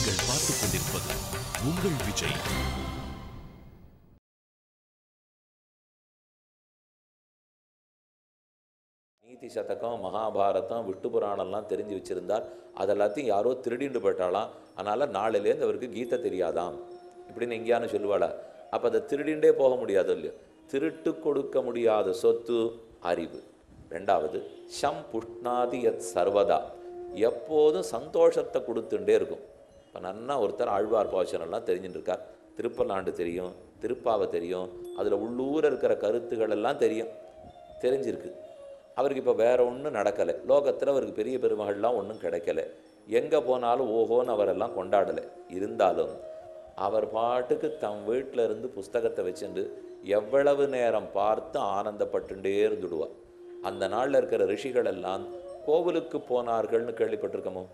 நீங்கள் பார்த்துக் கொண்டிருப்பது உங்கள் விஜய். நீதி சதகம் மகாபாரதம் விட்டு புராணம்லாம் தெரிஞ்சு வச்சிருந்தார் அதெல்லாத்தையும் யாரோ திருடிண்டு போயிட்டாலாம் அதனால் நாளிலேருந்து அவருக்கு கீதை தெரியாதாம். இப்படின்னு எங்கேயானு சொல்லுவாளா. அப்போ அதை திருடிண்டே போக முடியாது இல்லையோ? திருட்டு கொடுக்க முடியாத சொத்து அறிவு. ரெண்டாவது ஷம் புஷ்ணாதி யத் சர்வதா. எப்போதும் சந்தோஷத்தை கொடுத்துட்டே இருக்கும். இப்போ நன்னா ஒருத்தர் ஆழ்வார் பாஷனெல்லாம் தெரிஞ்சுட்டு இருக்கார் திருப்பலாண்டு தெரியும் திருப்பாவை தெரியும் அதில் உள்ளூர இருக்கிற கருத்துக்கள் எல்லாம் தெரியும் தெரிஞ்சிருக்கு. அவருக்கு இப்போ வேற ஒன்றும் நடக்கலை. லோகத்தில் அவருக்கு பெரிய பெருமகள்லாம் ஒன்றும் கிடைக்கல. எங்கே போனாலும் ஓஹோன்னு அவரெல்லாம் கொண்டாடலை. இருந்தாலும் அவர் பாட்டுக்கு தம் வீட்டில் இருந்து புஸ்தகத்தை வச்சுட்டு எவ்வளவு நேரம் பார்த்து ஆனந்தப்பட்டுட்டே இருந்துடுவார். அந்த நாளில் இருக்கிற ரிஷிகள் எல்லாம் கோவிலுக்கு போனார்கள்னு கேள்விப்பட்டிருக்கமோ?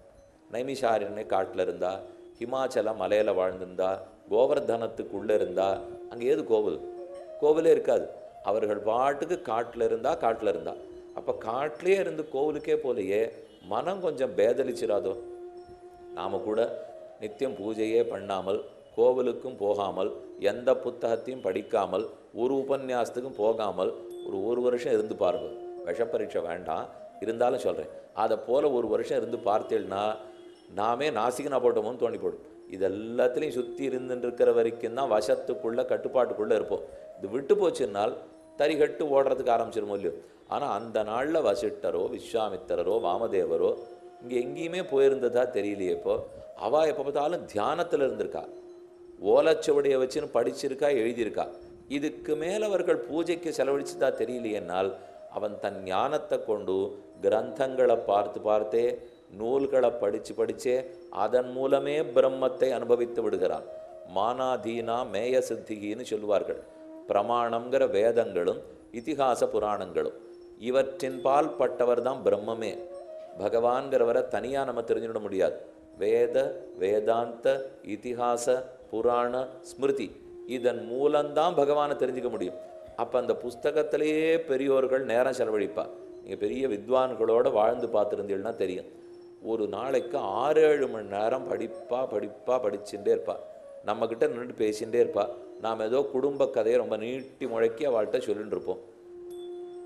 நைமிஷாரண்ய காட்டில் இருந்தா ஹிமாச்சல மலையில் வாழ்ந்திருந்தா கோவர்தனத்துக்குள்ளே இருந்தா அங்கே ஏது கோவில்? கோவிலே இருக்காது. அவர்கள் பாட்டுக்கு காட்டில் இருந்தா காட்டில் இருந்தா அப்போ காட்டிலே இருந்து கோவிலுக்கே போலையே மனம் கொஞ்சம் பேதலிச்சிடாதோ நாம் கூட நித்தியம் பூஜையே பண்ணாமல் கோவிலுக்கும் போகாமல் எந்த புத்தகத்தையும் படிக்காமல் ஒரு உபன்யாசத்துக்கும் போகாமல் ஒரு ஒரு வருஷம் இருந்து பாருங்கள் விஷப்பரீட்சை வேண்டாம். இருந்தாலும் சொல்கிறேன் அதை போல் ஒரு வருஷம் இருந்து பார்த்தேன்னா நாமே நாசிகனா போட்டோமோன்னு தோண்டி போடும். இது எல்லாத்துலேயும் சுற்றி இருந்துட்டு இருக்கிற வரைக்கும் தான் வசத்துக்குள்ளே கட்டுப்பாட்டுக்குள்ளே இருப்போம். இது விட்டு போச்சுன்னால் தறிகட்டு ஓடுறதுக்கு ஆரம்பிச்சிருமோ இல்லையோ? ஆனால் அந்த நாளில் வசிட்டரோ விஸ்வாமித்தரரோ வாமதேவரோ இங்கே எங்கேயுமே போயிருந்ததா தெரியலையே இப்போ. அவள் எப்போ பார்த்தாலும் தியானத்தில் இருந்திருக்கா. ஓலைச்சுவடியை வச்சுன்னு படிச்சிருக்கா எழுதியிருக்கா. இதுக்கு மேல் அவர்கள் பூஜைக்கு செலவழிச்சதா தெரியலையென்னால் அவன் தன் ஞானத்தை கொண்டு கிரந்தங்களை பார்த்து பார்த்தே நூல்களை படித்து படிச்சே அதன் மூலமே பிரம்மத்தை அனுபவித்து விடுகிறான் மானாதீனா மேய சித்திகின்னு சொல்லுவார்கள். பிரமாணங்கிற வேதங்களும் இதிகாச புராணங்களும் இவற்றின் பால் பட்டவர் தான் பிரம்மமே. பகவான்கிறவரை தனியாக நம்ம தெரிஞ்சுவிட முடியாது. வேத வேதாந்த இதிகாச புராண ஸ்மிருதி இதன் மூலம்தான் பகவானை தெரிஞ்சுக்க முடியும். அப்போ அந்த புஸ்தகத்திலேயே பெரியோர்கள் நேரம் செலவழிப்பார். நீங்கள் பெரிய வித்வான்களோட வாழ்ந்து பார்த்துருந்தீங்கன்னா தெரியும். ஒரு நாளைக்கு ஆறு ஏழு மணி நேரம் படிப்பா படிப்பா படிச்சுட்டே இருப்பா. நம்மக்கிட்ட நின்று பேசிகிட்டே இருப்பா. நாம் ஏதோ குடும்ப கதையை ரொம்ப நீட்டி முழக்கி அவள்கிட்ட சொல்லிட்டு இருப்போம்.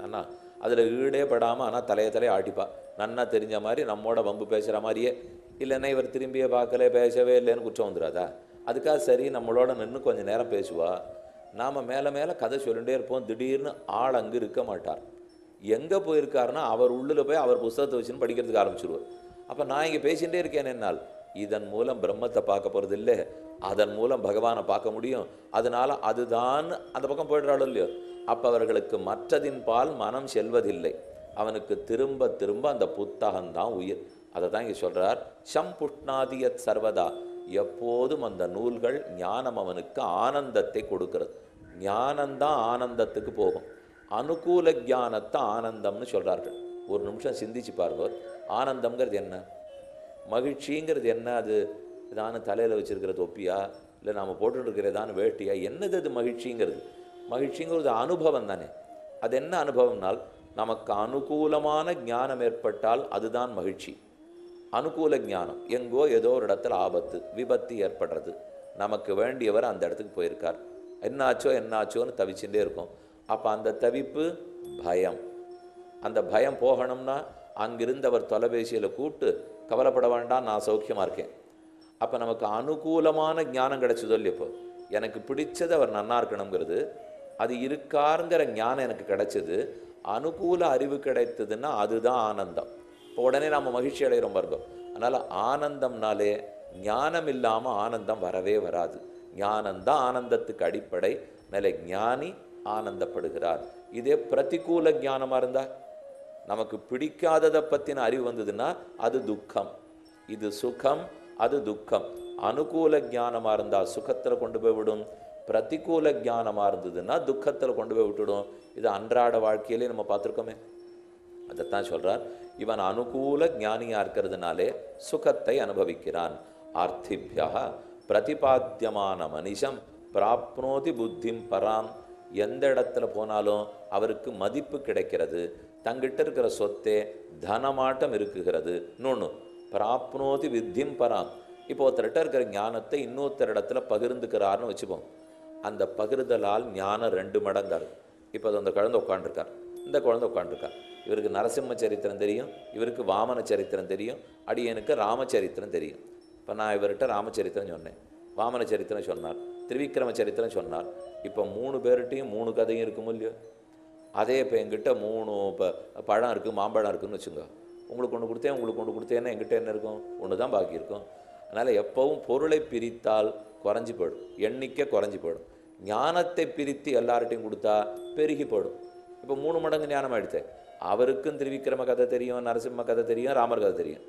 அண்ணா அதில் ஈடே படாமல் ஆனால் தலையை தலையை ஆட்டிப்பா. நன்னா தெரிஞ்ச மாதிரி நம்மோட வம்பு பேசுகிற மாதிரியே. இல்லைன்னா இவர் திரும்பியே பார்க்கல பேசவே இல்லைன்னு குற்றம் வந்துடாதா அதுக்காக சரி நம்மளோட நின்று கொஞ்சம் நேரம் பேசுவா. நாம் மேலே மேலே கதை சொல்லிகிட்டே இருப்போம். திடீர்னு ஆள் அங்கே இருக்க மாட்டார். எங்கே போயிருக்காருன்னா அவர் உள்ளில் போய் அவர் புஸ்தகத்தை வச்சுன்னு படிக்கிறதுக்கு ஆரம்பிச்சிருவார். அப்போ நான் இங்கே பேசிகிட்டே இருக்கேன் என்னால்? இதன் மூலம் பிரம்மத்தை பார்க்க போகிறது இல்லை. அதன் மூலம் பகவானை பார்க்க முடியும். அதனால் அதுதான் அந்த பக்கம் போயிடுறாளோ இல்லையோ? அப்போ அவர்களுக்கு மற்றதின் பால் மனம் செல்வதில்லை. அவனுக்கு திரும்ப திரும்ப அந்த புத்தகம்தான் உயிர். அதை தான் இங்கே சொல்கிறார் சம் புஷ்ணாதியத் சர்வதா. எப்போதும் அந்த நூல்கள் ஞானம் அவனுக்கு ஆனந்தத்தை கொடுக்கிறது. ஞானந்தான் ஆனந்தத்துக்கு போகும். அனுகூல ஞானத்தை ஆனந்தம்னு சொல்கிறார்கள் ஒரு நிமிஷம் சிந்திச்சு பாருங்கள் ஆனந்தம்ங்கிறது என்ன? மகிழ்ச்சிங்கிறது என்ன? அது ஏதான தலையில் வச்சுருக்கிற தொப்பியா? இல்லை நாம் போட்டுருக்கிற ஏதானு வேட்டியா? என்னது அது மகிழ்ச்சிங்கிறது? மகிழ்ச்சிங்கிறது அனுபவம் தானே. அது என்ன அனுபவம்னால் நமக்கு அனுகூலமான ஞானம் ஏற்பட்டால் அதுதான் மகிழ்ச்சி. அனுகூல ஞானம். எங்கோ ஏதோ ஒரு இடத்துல ஆபத்து விபத்து ஏற்படுறது. நமக்கு வேண்டியவர் அந்த இடத்துக்கு போயிருக்கார். என்னாச்சோ என்னாச்சோன்னு தவிச்சுட்டே இருக்கும். அப்போ அந்த தவிப்பு பயம். அந்த பயம் போகணும்னா அங்கிருந்து அவர் தொலைபேசியில் கூப்பிட்டு கவலைப்பட வேண்டாம் நான் சௌக்கியமாக இருக்கேன். அப்போ நமக்கு அனுகூலமான ஞானம் கிடைச்சதோ இல்லையோ இப்போ? எனக்கு பிடிச்சது அவர் நன்னா இருக்கணுங்கிறது. அது இருக்காருங்கிற ஞானம் எனக்கு கிடைச்சது. அனுகூல அறிவு கிடைத்ததுன்னா அதுதான் ஆனந்தம். இப்போ உடனே நம்ம மகிழ்ச்சி அடைகிறோம் பாருங்க. அதனால் ஆனந்தம்னாலே ஞானம் இல்லாமல் ஆனந்தம் வரவே வராது. ஞானந்தான் ஆனந்தத்துக்கு அடிப்படை. நிலை ஞானி ஆனந்தப்படுகிறார். இதே பிரதிகூல ஞானமாக இருந்தால் நமக்கு பிடிக்காததை பற்றின அறிவு வந்ததுன்னா அது துக்கம். இது சுகம் அது துக்கம். அனுகூல ஞானமாக இருந்தால் சுகத்தில் கொண்டு போய் விடும். பிரதிகூல ஞானமாக இருந்ததுன்னா துக்கத்தில் கொண்டு போய் விட்டுடும். இது அன்றாட வாழ்க்கையிலே நம்ம பார்த்துருக்கோமே. அதைத்தான் சொல்கிறார் இவன் அனுகூல ஞானியாக இருக்கிறதுனாலே சுகத்தை அனுபவிக்கிறான். ஆர்த்திபியா பிரதிபாத்தியமான மனுஷம் பிராப்னோதி புத்திம் பராம். எந்த இடத்துல போனாலும் அவருக்கு மதிப்பு கிடைக்கிறது. தங்கிட்ட இருக்கிற சொத்தே தனமாட்டம் இருக்குகிறது. இன்னொன்று பிராப்னோதி வித்தியும் பராம். இப்போ ஒருத்தர்கிட்ட இருக்கிற ஞானத்தை இன்னொருத்தர் இடத்துல பகிர்ந்துக்கிறாருன்னு வச்சுப்போம். அந்த பகிர்தலால் ஞானம் ரெண்டு மடங்கா இருக்கும் இப்போ அது அந்த குழந்தை உட்காண்டிருக்கார் இந்த குழந்தை உட்காண்டிருக்கார் இவருக்கு நரசிம்ம சரித்திரம் தெரியும். இவருக்கு வாமன சரித்திரம் தெரியும். அடியனுக்கு ராமச்சரித்திரம் தெரியும். இப்போ நான் இவர்கிட்ட ராமச்சரித்திரம் சொன்னேன். வாமன சரித்திரம் சொன்னார். திருவிக்கிரம சரித்திரம் சொன்னார். இப்போ மூணு பேர்கிட்டையும் மூணு கதையும் இருக்குமோ இல்லையோ? அதே இப்போ எங்கிட்ட மூணு இப்போ பழம் இருக்குது மாம்பழம் இருக்குன்னு வச்சுங்க உங்களுக்கு ஒன்று கொடுத்தேன் உங்களுக்கு ஒன்று கொடுத்தேன்னா எங்கிட்ட என்ன இருக்கும்? ஒன்று தான் பாக்கி இருக்கும். அதனால் எப்போவும் பொருளை பிரித்தால் குறைஞ்சி போயிடும். எண்ணிக்கை குறைஞ்சி போயிடும். ஞானத்தை பிரித்து எல்லார்ட்டையும் கொடுத்தா பெருகி போயிடும். இப்போ மூணு மடங்கு ஞானம் ஆயிடுத்தேன் அவருக்கும் திருவிக்கிரம கதை தெரியும் நரசிம்ம கதை தெரியும் ராமர் கதை தெரியும்.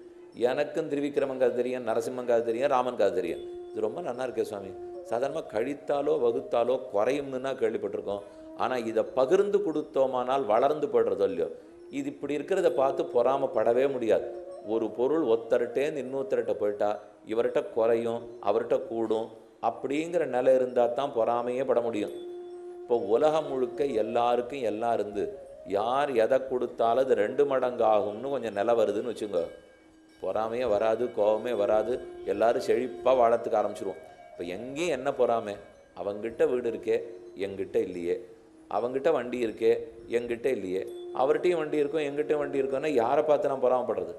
எனக்கும் திருவிக்கிரமன் கதை தெரியும் நரசிம்மன் கதை தெரியும் ராமன் கதை தெரியும். இது ரொம்ப நல்லா இருக்கே சுவாமி. சாதாரணமாக கழித்தாலோ வகுத்தாலோ குறையும்னு தான் கேள்விப்பட்டிருக்கோம். ஆனால் இதை பகிர்ந்து கொடுத்தோமானால் வளர்ந்து போடுறதோ இல்லையோ. இது இப்படி இருக்கிறத பார்த்து பொறாமப்படவே முடியாது. ஒரு பொருள் ஒத்தர்கிட்டேருந்து இன்னொருத்தர்கிட்ட போயிட்டா இவர்கிட்ட குறையும் அவர்கிட்ட கூடும் அப்படிங்கிற நிலை இருந்தால் தான் பொறாமையே பட முடியும். இப்போ உலகம் முழுக்க எல்லாருக்கும் எல்லாம் இருந்து யார் எதை கொடுத்தாலும் அது ரெண்டு மடங்கு ஆகும்னு கொஞ்சம் நிலை வருதுன்னு வச்சுங்க. பொறாமையே வராது கோபமே வராது எல்லாரும் செழிப்பாக வாழத்துக்கு ஆரம்பிச்சிருவோம். இப்போ எங்கேயும் என்ன பொறாமை? அவங்கிட்ட வீடு இருக்கே எங்கிட்ட இல்லையே. அவங்ககிட்ட வண்டி இருக்கே எங்கிட்ட இல்லையே. அவர்கிட்டையும் வண்டி இருக்கும் எங்கிட்டையும் வண்டி இருக்குன்னா யாரை பார்த்து நான் பொறாமப்படுறது?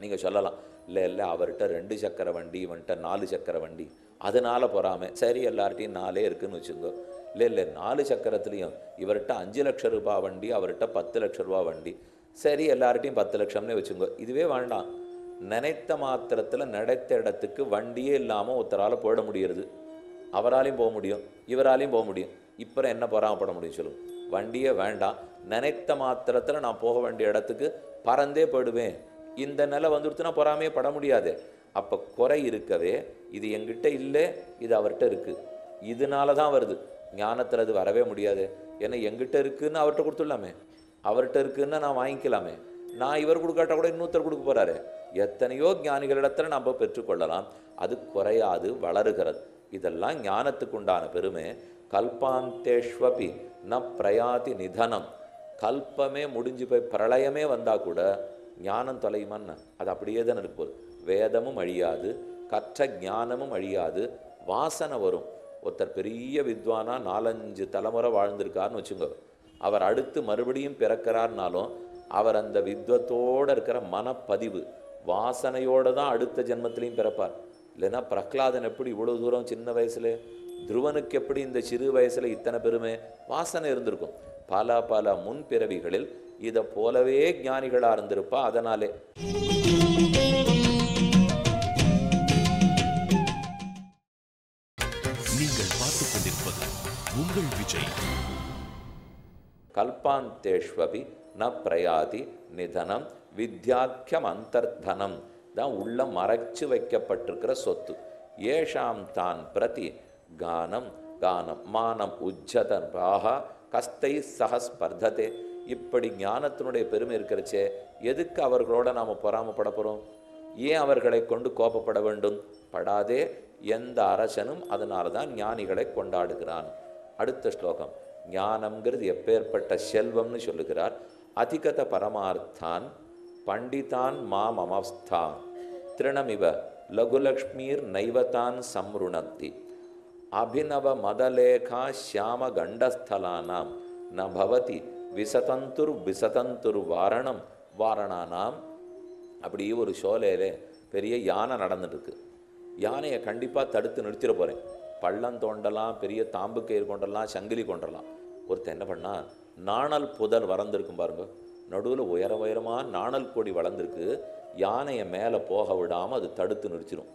நீங்கள் சொல்லலாம். இல்லை இல்லை அவர்கிட்ட ரெண்டு சக்கர வண்டி இவன்கிட்ட நாலு சக்கர வண்டி. அதனால பொறாமை. சரி எல்லார்ட்டையும் நாலே இருக்குன்னு வச்சுக்கோ. இல்லை இல்லை நாலு சக்கரத்துலேயும் இவர்கிட்ட அஞ்சு லட்ச ரூபாய் வண்டி அவர்கிட்ட பத்து லட்ச ரூபா வண்டி. சரி எல்லார்ட்டையும் பத்து லட்சம்னே வச்சுக்கோ. இதுவே வேண்டாம். நினைத்த மாத்திரத்தில் நினைத்த இடத்துக்கு வண்டியே இல்லாமல் ஒருத்தரால் போயிட முடியறது. அவராலையும் போக முடியும் இவராலையும் போக முடியும். இப்போ என்ன பொறாமப்பட முடியும் சொல்லுங்க வண்டியே வேண்டாம். நினைத்த மாத்திரத்தில் நான் போக வேண்டிய இடத்துக்கு பறந்தே போயிடுவேன். இந்த நிலை வந்துடுத்துனா பொறாமையே பட முடியாது. அப்போ குறை இருக்கவே இது எங்கிட்ட இல்லை இது அவர்கிட்ட இருக்கு. இதனால தான் வருது. ஞானத்தில் அது வரவே முடியாது. ஏன்னா எங்கிட்ட இருக்குன்னு அவர்கிட்ட கொடுத்துடலாமே. அவர்கிட்ட இருக்குதுன்னா நான் வாங்கிக்கலாமே. நான் இவர் கொடுக்காட்டா கூட இன்னொருத்தர் கொடுக்க போகிறாரு எத்தனையோ ஞானிகளிடத்தில் நம்ம பெற்றுக்கொள்ளலாம். அது குறையாது வளருகிறது. இதெல்லாம் ஞானத்துக்கு உண்டான பெருமை. கல்பாந்தேஷ்வபி ந பிரயாதி நிதனம். கல்பமே முடிஞ்சு போய் பிரளயமே வந்தால் கூட ஞானம் தொலையுமான்னு. அது அப்படியே தான் இருக்க போகுது வேதமும் அழியாது கற்ற ஞானமும் அழியாது வாசனை வரும். ஒருத்தர் பெரிய வித்வானா நாலஞ்சு தலைமுறை வாழ்ந்திருக்காருன்னு வச்சுங்க அவர் அடுத்து மறுபடியும் பிறக்கிறார்னாலும் அவர் அந்த வித்வத்தோட இருக்கிற மனப்பதிவு வாசனையோடு தான் அடுத்த ஜென்மத்திலையும் பிறப்பார். இல்லைன்னா பிரகலாதன் எப்படி இவ்வளோ தூரம் சின்ன வயசுல துருவனுக்கு எப்படி இந்த சிறு வயசுல இத்தனை பெருமை? வாசனை இருந்திருக்கும். பல பல முன் பிறவிகளில் இதை போலவே ஞானிகளா இருந்திருப்பா அதனாலே. நீங்கள் பார்த்துக் கொண்டிருப்பது உங்கள் விஜய். கல்பாந்தேஷ்வபி ந பிரயாதி நிதனம் வித்யாக்கியம் அந்தர்தனம் தான் உள்ள மறைச்சு வைக்கப்பட்டிருக்கிற சொத்து. ஏஷாம் தான் பிரதி கானம் கானம் மானம் உஜ்ஜதன் பாகா கஸ்தை சக ஸ்பர்ததே இப்படி ஞானத்தினுடைய பெருமை இருக்கிறச்சே எதுக்கு அவர்களோட நாம் பொறாமப்பட போகிறோம் ஏன் அவர்களை கொண்டு கோபப்பட வேண்டும்? படாதே எந்த அரசனும் அதனால தான் ஞானிகளை கொண்டாடுகிறான். அடுத்த ஸ்லோகம். ஞானம்ங்கிறது எப்பேற்பட்ட செல்வம்னு சொல்லுகிறார். அதிகத பரமார்த்தான் பண்டிதான் மாம் அமஸ்தான் திருணமிவ லகுலக்ஷ்மீர் நைவதான் சம்ருணந்தி அபிநவ மதலேகா ஷியாம கண்டஸ்தலானாம் ந பவதி விசதந்துர் விசதந்துர் வாரணம் வாரணானாம். அப்படி ஒரு ஷோலையில பெரிய யானை நடந்துட்டுருக்கு. யானையை கண்டிப்பாக தடுத்து நிறுத்திட போகிறேன் பள்ளம் தோண்டலாம் பெரிய தாம்பு கயிறு கொண்டலாம் சங்கிலி கொண்டலாம். ஒருத்தன் என்ன பண்ணால் நாணல் புதர் வறந்துருக்கும் பாருங்கள் நடுவில் உயர உயரமாக நாணல் கொடி வளர்ந்துருக்கு. யானையை மேலே போக விடாமல் அது தடுத்து நிறுத்திடும்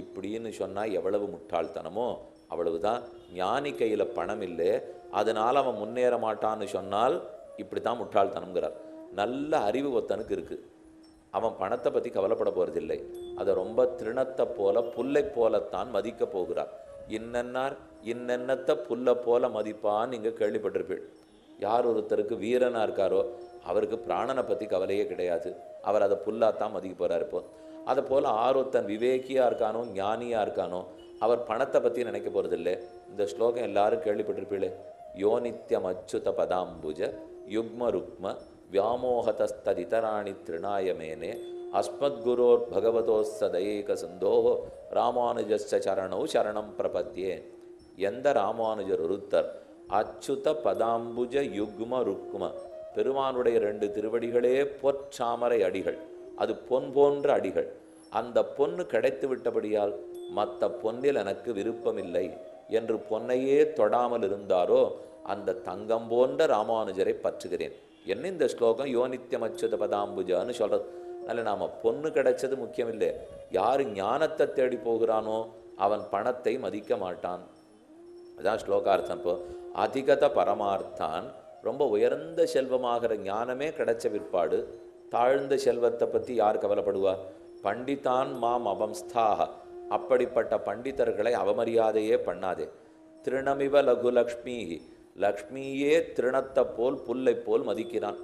இப்படின்னு சொன்னால் எவ்வளவு முட்டாள்தனமோ அவ்வளவுதான். ஞானி கையில் பணம் இல்லை அதனால் அவன் முன்னேற மாட்டான்னு சொன்னால் இப்படி தான் முட்டாள்தனம்ங்கிறார். நல்ல அறிவு ஒருத்தனுக்கு இருக்குது அவன் பணத்தை பற்றி கவலைப்பட போகிறதில்லை அதை ரொம்ப திருணத்தை போல புல்லை போலத்தான் மதிக்க போகிறார். இன்னென்னார் இன்னென்னத்தை புல்லை போல மதிப்பான்னு நீங்கள் கேள்விப்பட்டிருப்பீள். யார் ஒருத்தருக்கு வீரனாக இருக்காரோ அவருக்கு பிராணனை பற்றி கவலையே கிடையாது. அவர் அதை புல்லாத்தான் மதிக்க போகிறார் இப்போ. அதை போல் ஆரோத்தன் விவேகியாக இருக்கானோ ஞானியாக இருக்கானோ அவர் பணத்தை பற்றி நினைக்க போகிறதில்லை இந்த ஸ்லோகம் எல்லாரும் கேள்விப்பட்டிருப்பீளே யோனித்யம் அச்சுத பதாம்புஜ யுக்ம ருக்ம வியாமோகதஸ்ததிதராணி திருணாயமேனே அஸ்மத்குரோர் பகவதோஸ்ததேக சிந்தோ ராமானுஜஸ்ச சரணௌ சரணம் பிரபத்தியே எந்த ராமானுஜர் ஒருத்தர்? அச்சுத பதாம்புஜ யுக்ம ருக்ம பெருமானுடைய ரெண்டு திருவடிகளே பொற்றாமரை அடிகள். அது பொன் போன்ற அடிகள். அந்த பொன்னு கிடைத்து விட்டபடியால் மற்ற பொன்னில் எனக்கு விருப்பமில்லை. என்று பொன்னையே தொடாமல் இருந்தாரோ அந்த தங்கம் போன்ற ராமானுஜரை பற்றுகிறேன். என்ன இந்த ஸ்லோகம்? யோனித்யம் பதாம்புஜான்னு சொல்றது. அதனால் நாம் பொண்ணு கிடைச்சது முக்கியமில்லை. யார் ஞானத்தை தேடி போகிறானோ அவன் பணத்தை மதிக்க மாட்டான். அதான் ஸ்லோகார்த்தம் இப்போ. அதிகத பரமார்த்தான் ரொம்ப உயர்ந்த செல்வமாகிற ஞானமே கிடைச்ச விற்பாடு தாழ்ந்த செல்வத்தை பற்றி யார் கவலைப்படுவா? பண்டிதான் மாம் அவம்ஸ்தாக அப்படிப்பட்ட பண்டிதர்களை அவமரியாதையே பண்ணாதே. திருணமிவ லகுலக்ஷ்மி லக்ஷ்மியே திருணத்தை போல் புல்லை போல் மதிக்கிறான்.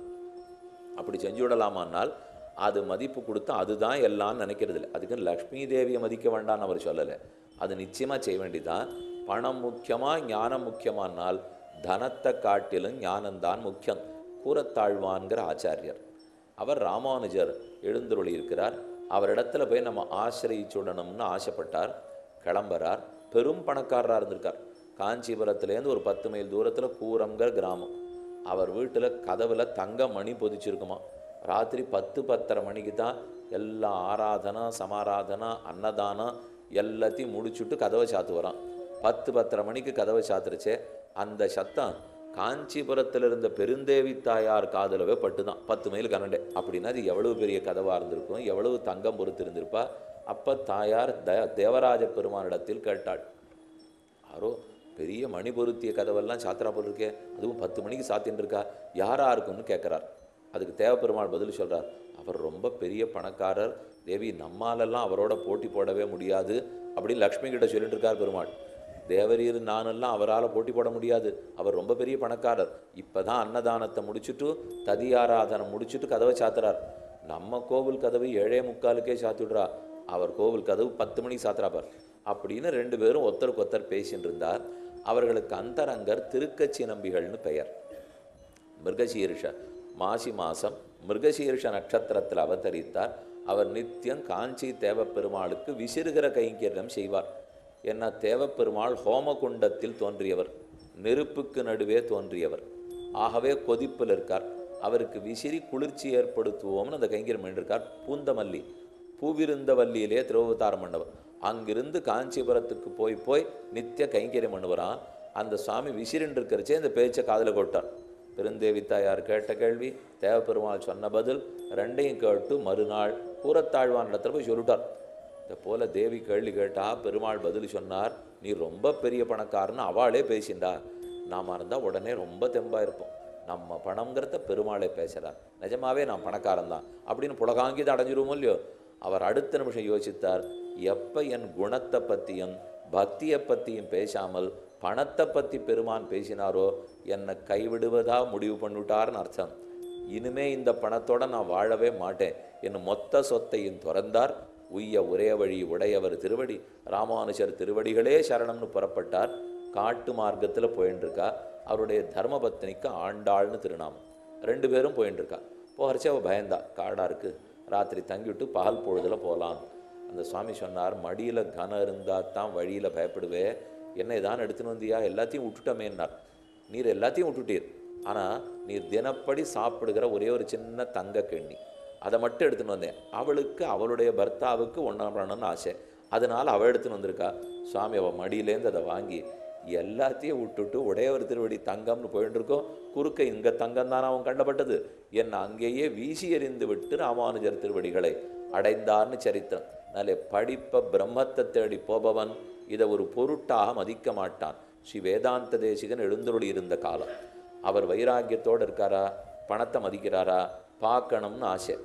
அப்படி செஞ்சு விடலாமானால் அது மதிப்பு கொடுத்து அதுதான் எல்லாம் நினைக்கிறது இல்லை அதுக்கு லக்ஷ்மி தேவியை மதிக்க வேண்டாம்னு அவர் சொல்லலை. அது நிச்சயமாக செய்ய வேண்டியதான் பணம் முக்கியமாக ஞானம் முக்கியமானால் தனத்தை காட்டிலும் ஞானந்தான் முக்கியம். கூறத்தாழ்வான்கிற ஆச்சாரியர். அவர் ராமானுஜர் எழுந்துருளி இருக்கிறார் அவரிடத்துல போய் நம்ம ஆசிரியிச்சுடணும்னு ஆசைப்பட்டார். கிளம்புறார். பெரும் பணக்காரராக இருந்திருக்கார். காஞ்சிபுரத்துலேருந்து ஒரு பத்து மைல் தூரத்தில் கூரம்ங்கிற கிராமம். அவர் வீட்டில் கதவில் தங்க மணி பொதிச்சிருக்குமா. ராத்திரி பத்து பத்தரை மணிக்கு தான் எல்லா ஆராதனா சமாராதனா அன்னதானம் எல்லாத்தையும் முடிச்சுட்டு கதவை சாத்து வரான் பத்து பத்தரை மணிக்கு கதவை சாத்துருச்சே. அந்த சத்தம் காஞ்சிபுரத்தில் இருந்த பெருந்தேவி தாயார் காதலவே பட்டுதான். பத்து மைல் கரண்டே. அப்படின்னா அது எவ்வளவு பெரிய கதவாக இருந்திருக்கும்? எவ்வளவு தங்கம் பொறுத்து இருந்திருப்பா அப்போ தாயார் த தேவராஜ பெருமானிடத்தில் கேட்டாள். யாரோ பெரிய மணி பொருத்திய கதவெல்லாம் சாத்திரா போல் இருக்கே அதுவும் பத்து மணிக்கு சாத்தின்னு இருக்கா யாரா இருக்கும்னு கேட்குறார் அதுக்கு தேவப்பெருமாள் பதில் சொல்கிறார் அவர் ரொம்ப பெரிய பணக்காரர். தேவி நம்மாலெல்லாம் அவரோட போட்டி போடவே முடியாது. அப்படின்னு லக்ஷ்மி கிட்ட சொல்லிட்டு இருக்கார் பெருமாள். தேவரீர் நானெல்லாம் அவரால் போட்டி போட முடியாது. அவர் ரொம்ப பெரிய பணக்காரர். இப்பதான் அன்னதானத்தை முடிச்சுட்டு ததியாராதனை முடிச்சுட்டு கதவை சாத்துறார். நம்ம கோவில் கதவு ஏழே முக்காலுக்கே சாத்திடுறா. அவர் கோவில் கதவு பத்து மணிக்கு சாத்துறாப்பார் அப்படின்னு ரெண்டு பேரும் ஒருத்தருக்கு ஒருத்தர் பேசின்னு இருந்தார். அவர்களுக்கு அந்தரங்கர் திருக்கச்சி நம்பிகள்னு பெயர். மிருகசீர்ஷ மாசி மாசம் மிருகசீர்ஷ நட்சத்திரத்தில் அவதரித்தார். அவர் நித்தியம் காஞ்சி தேவப்பெருமாளுக்கு விசிறுகிற கைங்கரியம் செய்வார். என்ன தேவப்பெருமாள் ஹோமகுண்டத்தில் தோன்றியவர். நெருப்புக்கு நடுவே தோன்றியவர். ஆகவே கொதிப்பில் இருக்கார். அவருக்கு விசிறி குளிர்ச்சி ஏற்படுத்துவோம்னு அந்த கைங்கரியம் இருக்கார் பூந்தமல்லி பூவிருந்தவல்லியிலே திருவவதாரம் பண்ணவர். அங்கிருந்து காஞ்சிபுரத்துக்கு போய் போய் நித்திய கைங்கரியம் பண்ணுவரான் அந்த சுவாமி விசிறின்னு இருக்கிறச்சே இந்த பேச்சை காதில் கொட்டார். பெருந்தேவி தாயார் கேட்ட கேள்வி தேவப்பெருமாள் சொன்ன பதில் ரெண்டையும் கேட்டு மறுநாள் கூறத்தாழ்வான் இடத்துல போய் சொல்லிட்டார். இதை போல தேவி கேள்வி கேட்டால் பெருமாள் பதில் சொன்னார் நீ ரொம்ப பெரிய பணக்காரன்னு அவளே பேசிண்டா நாம் இருந்தால் உடனே ரொம்ப தெம்பாக இருப்போம். நம்ம பணங்கிறத பெருமாளே பேசுகிறார் நிஜமாவே நான் பணக்காரன் தான். அப்படின்னு புலகாங்கித அடைஞ்சிருவோம் இல்லையோ? அவர் அடுத்த நிமிஷம் யோசித்தார் எப்போ என் குணத்தை பற்றியும் பக்தியை பற்றியும் பேசாமல் பணத்தை பற்றி பெருமான் பேசினாரோ என்னை கைவிடுவதா முடிவு பண்ணிவிட்டார்னு அர்த்தம். இனிமே இந்த பணத்தோட நான் வாழவே மாட்டேன். என் மொத்த சொத்தையும் துறந்தார். உய்ய ஒரே வழி உடையவர் திருவடி. ராமானுஜர் திருவடிகளே சரணம்னு புறப்பட்டார். காட்டு மார்க்கத்தில் போயின்ட்டுருக்கா அவருடைய தர்மபத்னிக்கு ஆண்டாள்னு திருநாமம். ரெண்டு பேரும் போயின்ட்டுருக்கா போகிறச்சே அவள் பயந்தா. காடாக இருக்குது ராத்திரி தங்கிவிட்டு பகல் பொழுதில் போகலாம் அந்த சுவாமி சொன்னார் மடியில் கனம் இருந்தால் தான் வழியில் பயப்படுவே. என்ன இதான் எடுத்துன்னு வந்தியா? எல்லாத்தையும் விட்டுட்டமேன்னார். நீர் எல்லாத்தையும் விட்டுட்டீர். ஆனால் நீர் தினப்படி சாப்பிடுகிற ஒரே ஒரு சின்ன தங்க கெண்ணி. அதை மட்டும் எடுத்துன்னு வந்தேன். அவளுக்கு அவளுடைய பர்த்தாவுக்கு ஒன்றாம் பண்ணணும்னு ஆசை. அதனால் அவள் எடுத்துன்னு வந்திருக்கா. சுவாமி அவள் மடியிலேருந்து அதை வாங்கி எல்லாத்தையும் விட்டுட்டு உடையவர் திருவடி தங்கம்னு போயிட்டு இருக்கோம் குறுக்க இங்கே தங்கம் தானே அவன் கண்டப்பட்டது. என்னை அங்கேயே வீசி எறிந்து விட்டு ராமானுஜர் திருவடிகளை. அடைந்தார்னு சரித்திரம். அதனாலே படிப்ப பிரம்மத்தை தேடி போபவன். இதை ஒரு பொருட்டாக மதிக்க மாட்டான். ஸ்ரீ வேதாந்த தேசிகன் எழுந்தருளி இருந்த காலம். அவர் வைராக்கியத்தோடு இருக்காரா? பணத்தை மதிக்கிறாரா? பார்க்கணும்னு ஆசை.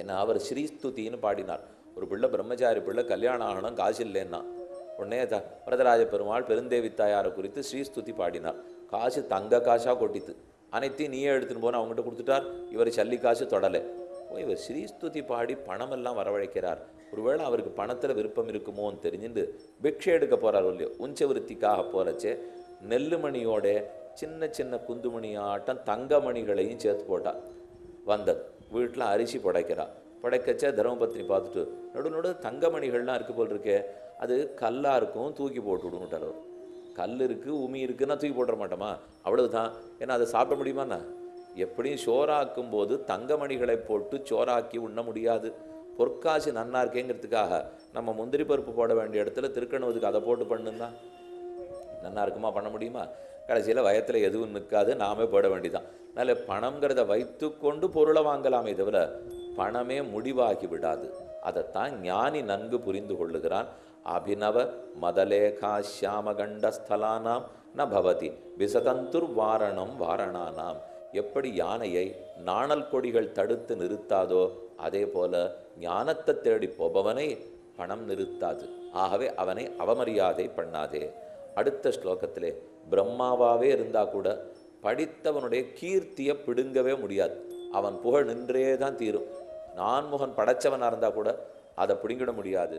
ஏன்னா அவர் ஸ்ரீஸ்துதின்னு பாடினார். ஒரு பிள்ளை பிரம்மச்சாரி பிள்ளை கல்யாணம் ஆகணும் காசு இல்லைன்னா. உடனே த வரதராஜ பெருமாள் பெருந்தேவி தாயாரை குறித்து ஸ்ரீஸ்துதி பாடினார். காசு தங்க காசாக கொட்டித்து. அனைத்தையும் நீயே எடுத்துன்னு போன அவங்ககிட்ட கொடுத்துட்டார். இவர் சல்லி காசு தொடலை. இவர் ஸ்ரீஸ்துதி பாடி பணமெல்லாம் வரவழைக்கிறார். ஒருவேளை அவருக்கு பணத்தில் விருப்பம் இருக்குமோன்னு தெரிஞ்சுட்டு பிக்ஷை எடுக்க போகிறார் இல்லையோ உஞ்ச விருத்திக்காக போகிறச்சே நெல்லுமணியோட சின்ன சின்ன குந்துமணி ஆட்டம் தங்கமணிகளையும் சேர்த்து போட்டார். வந்தது வீட்டில் அரிசி புடைக்கிறா. படைக்கச்சே தர்மபத்னி பார்த்துட்டு நடு நடு தங்கமணிகள்லாம் இருக்குது போல் இருக்கே. அது கல்லாக இருக்கும் தூக்கி போட்டு விடுங்கட்டார் அவர். கல் இருக்குது உமி இருக்குன்னா தூக்கி போட்டுற மாட்டோமா? அவ்வளவுதான். ஏன்னா அதை சாப்பிட முடியுமாண்ணா எப்படியும் சோறாக்கும் போது தங்கமணிகளை போட்டு சோறாக்கி உண்ண முடியாது. பொற்காசு நன்னா இருக்கேங்கிறதுக்காக நம்ம முந்திரி பருப்பு போட வேண்டிய இடத்துல திருக்கணுவதுக்கு அதை போட்டு பண்ணுன்னா? நன்னா இருக்குமா? பண்ண முடியுமா? கடைசியில் வயத்தில் எதுவும் நிற்காது நாமே போட வேண்டிதான். அதனால் பணங்கிறத வைத்துக்கொண்டு பொருளை வாங்கலாமே தவிர பணமே முடிவாகி விடாது. அதைத்தான் ஞானி நன்கு புரிந்து கொள்ளுகிறான். அபினவ மதலேகா சியாமகண்டஸ்தலானாம் ந பவதி விசதந்துர் வாரணம் வாரணானாம். எப்படி யானையை நாணல் கொடிகள் தடுத்து நிறுத்தாதோ அதே போல ஞானத்தை தேடி போபவனை பணம் நிறுத்தாது. ஆகவே அவனை அவமரியாதை பண்ணாதே. அடுத்த ஸ்லோகத்திலே பிரம்மாவாகவே இருந்தால் கூட படித்தவனுடைய கீர்த்தியை பிடுங்கவே முடியாது. அவன் புகழ் நின்றே தான் தீரும். நான்முகன் படைச்சவனா இருந்தா கூட அதை பிடுங்கிட முடியாது.